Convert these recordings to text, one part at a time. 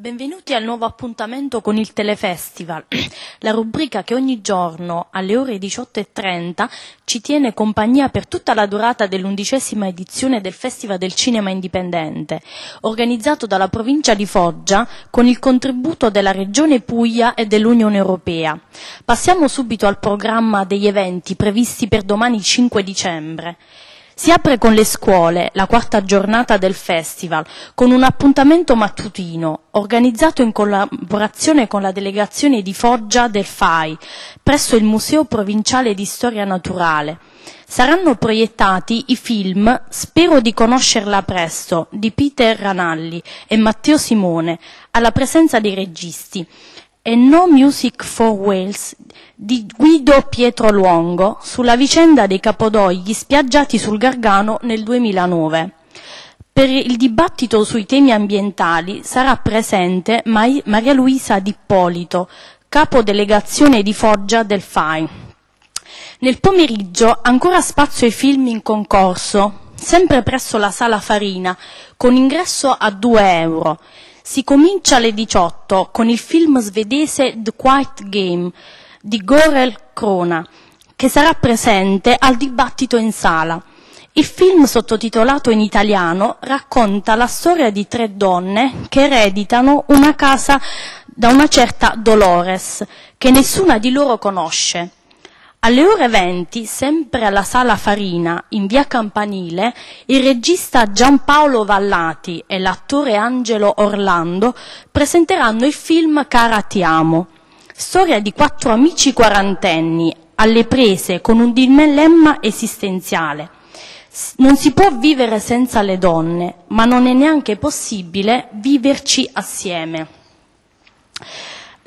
Benvenuti al nuovo appuntamento con il Telefestival, la rubrica che ogni giorno alle ore 18.30 ci tiene compagnia per tutta la durata dell'undicesima edizione del Festival del Cinema Indipendente, organizzato dalla provincia di Foggia con il contributo della Regione Puglia e dell'Unione Europea. Passiamo subito al programma degli eventi previsti per domani 5 dicembre. Si apre con le scuole la quarta giornata del festival con un appuntamento mattutino organizzato in collaborazione con la delegazione di Foggia del FAI presso il Museo Provinciale di Storia Naturale. Saranno proiettati i film Spero di conoscerla presto di Peter Ranalli e Matteo Simone alla presenza dei registi e No Music for Wales di Guido Pietro Luongo sulla vicenda dei capodogli spiaggiati sul Gargano nel 2009. Per il dibattito sui temi ambientali sarà presente Maria Luisa D'Ippolito, capodelegazione di Foggia del FAI. Nel pomeriggio ancora spazio ai film in concorso, sempre presso la Sala Farina, con ingresso a 2 euro. Si comincia alle 18 con il film svedese The Quiet Game di Gorel Krona, che sarà presente al dibattito in sala. Il film sottotitolato in italiano racconta la storia di tre donne che ereditano una casa da una certa Dolores, che nessuna di loro conosce. Alle ore 20, sempre alla Sala Farina, in via Campanile, il regista Giampaolo Vallati e l'attore Angelo Orlando presenteranno il film Cara ti amo, storia di quattro amici quarantenni alle prese con un dilemma esistenziale. Non si può vivere senza le donne, ma non è neanche possibile viverci assieme.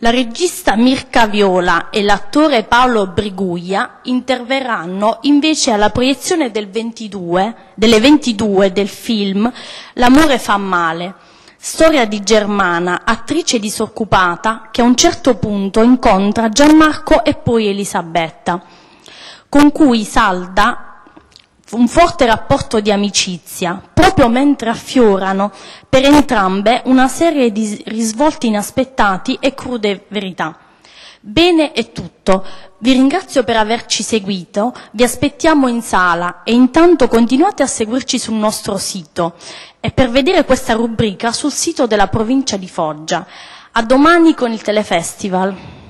La regista Mirka Viola e l'attore Paolo Briguglia interverranno invece alla proiezione del 22, delle 22 del film L'amore fa male, storia di Germana, attrice disoccupata che a un certo punto incontra Gianmarco e poi Elisabetta, con cui salda un forte rapporto di amicizia, proprio mentre affiorano per entrambe una serie di risvolti inaspettati e crude verità. Bene è tutto, vi ringrazio per averci seguito, vi aspettiamo in sala e intanto continuate a seguirci sul nostro sito e per vedere questa rubrica sul sito della provincia di Foggia. A domani con il Telefestival.